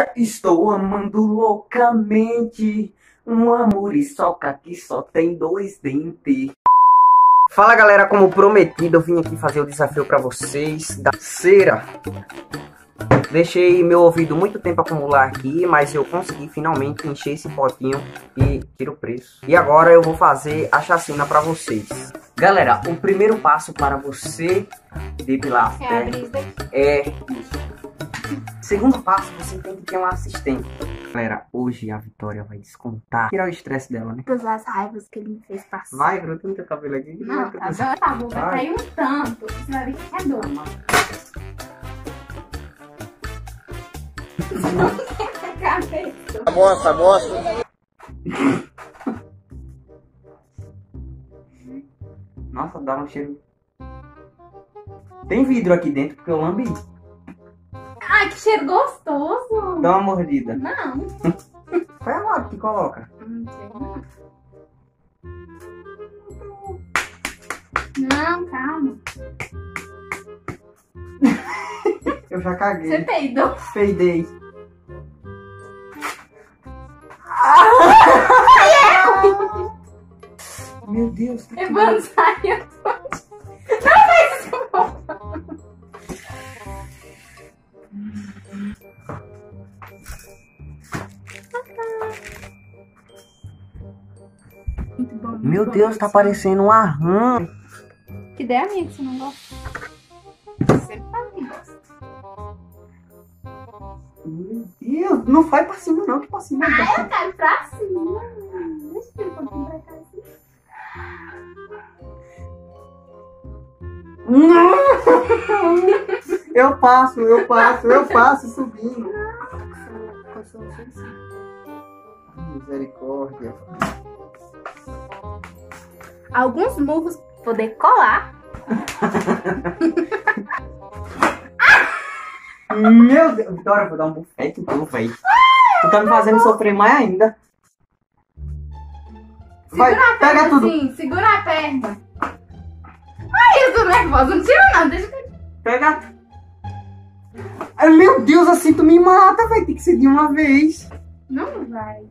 Já estou amando loucamente uma muriçoca que só tem dois dentes. Fala galera, como prometido, eu vim aqui fazer o desafio pra vocês da cera. Deixei meu ouvido muito tempo acumular aqui, mas eu consegui finalmente encher esse potinho e tiro o preço. E agora eu vou fazer a chacina pra vocês. Galera, o primeiro passo para você depilar a É é isso. Segundo passo, você tem que ter um assistente. Galera, hoje a Vitória vai descontar. Tirar o estresse dela, né? Todas as raivas que ele me fez passar. Vai, gruda no teu cabelo aqui. Não, tá bom, tá bom. Vai cair um tanto. Você vai ver que é dor. Tá bom, tá bom. Nossa, dá um cheiro. Tem vidro aqui dentro porque eu lambi. Ai, que cheiro gostoso. Dá uma mordida. Não. Qual é a moto que coloca? Não sei não. Não, calma. Eu já Você caguei. peidou. Feidei. Meu Deus. tá Evandro saiu. Meu bom. Deus, tá parecendo um arranjo. Que ideia minha que você não gosta. Você fala que gosta. Meu Deus, não vai pra cima não, que pra cima não. Eu quero pra cima. Deixa eu ir um pouquinho pra cá. assim. Eu passo, eu passo, eu passo subindo. Misericórdia. Alguns murros poder colar. Meu Deus, Vitória, eu vou dar um bufete em tu, velho. Tu tá me fazendo sofrer mais ainda. Vai, Segura a perna pega tudo. assim, segura a perna. Ai, eu tô nervosa, não tira não, deixa eu... Pega. Meu Deus, assim tu me mata, vai ter que ser de uma vez. Não vai.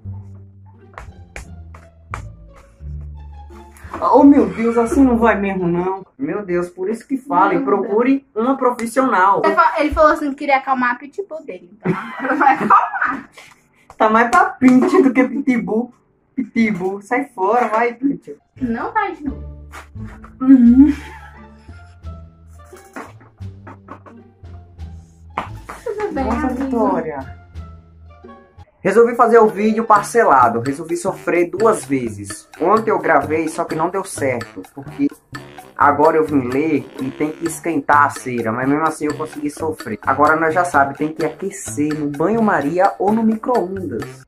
Oh, meu Deus, assim não vai mesmo, não. Meu Deus, por isso que fala, Não procure uma profissional. Ele fa- Ele falou assim que queria acalmar a pitbull dele, então agora vai acalmar. Tá mais pra pinte do que pitbull. Pitbull, sai fora, vai, pinte. Não vai de novo. Uhum. Tudo bem, Nossa, amigo. Vitória. Resolvi fazer o vídeo parcelado. Resolvi sofrer duas vezes. Ontem eu gravei, só que não deu certo. Porque agora eu vim ler e tem que esquentar a cera. Mas mesmo assim eu consegui sofrer. Agora nós já sabe, tem que aquecer no banho-maria ou no micro-ondas.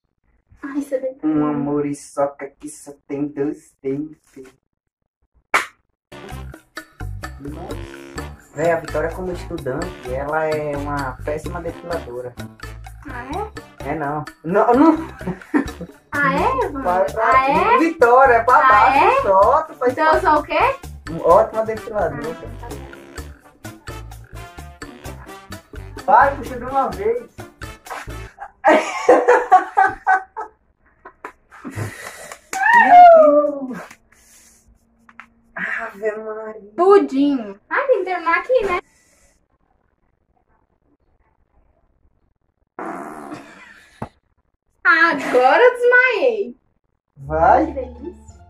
Ai, você deitou. Uma muriçoca que só tem dois dentes. Véi, a Vitória como estudante, ela é uma péssima depiladora. Ah, é? Não. Não, não. Ah, é, Evandro? pra Ah, é? Vitória, é pra Ah, baixo, é? só. Tu faz Então eu sou o quê? uma ótima depiladora. Vai, puxa de uma vez. Ave Maria. Pudim. Ai, tem que terminar aqui, né? Agora eu desmaiei. Vai. Que delícia.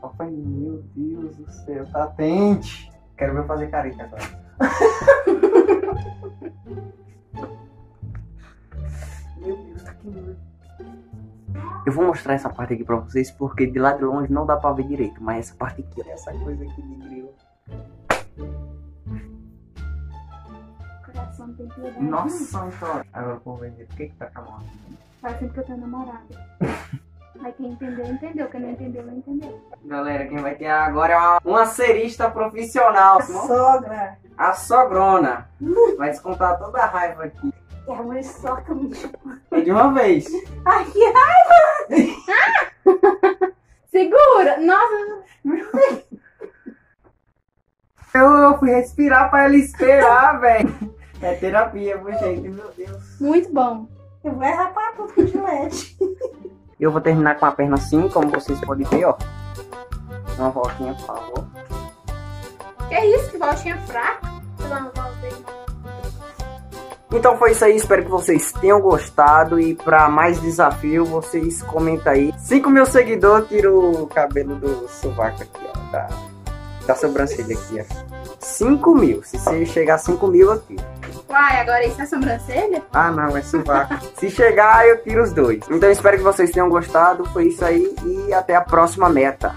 Papai, meu Deus do céu, tá atente. Quero ver fazer careta agora. meu Deus, tá queimando. Eu vou mostrar essa parte aqui pra vocês, porque de lá de longe não dá pra ver direito. Mas essa parte aqui, olha essa coisa aqui de grilo. Nossa, Vitória. Agora eu vou ver por que que tá com a mão. Faz sempre que eu tenho namorada. Aí quem entendeu, entendeu. Quem não entendeu, não entendeu. Galera, quem vai ter agora é uma, uma cerista profissional. Sogra. A sogrona. Vai descontar toda a raiva aqui. E a mãe só que me É de uma vez. Ai, que raiva! Segura! Nossa! Eu, eu fui respirar pra ela esperar, velho. É terapia, meu gente, meu Deus. Muito bom. Eu vou rapar tudo com gilete. Eu vou terminar com a perna assim, como vocês podem ver, ó. Uma voltinha, por favor. Que isso? Que voltinha fraca? Vou dar uma volta aí. Então foi isso aí, espero que vocês tenham gostado e para mais desafio, vocês comentam aí. 5 mil seguidores, tira o cabelo do sovaco aqui, ó, da, da sobrancelha aqui, ó. 5 mil, se você chegar a 5 mil, eu tiro. Uai, agora isso é sobrancelha? Ah não, é sovaco. se chegar, eu tiro os dois. Então espero que vocês tenham gostado, foi isso aí e até a próxima meta.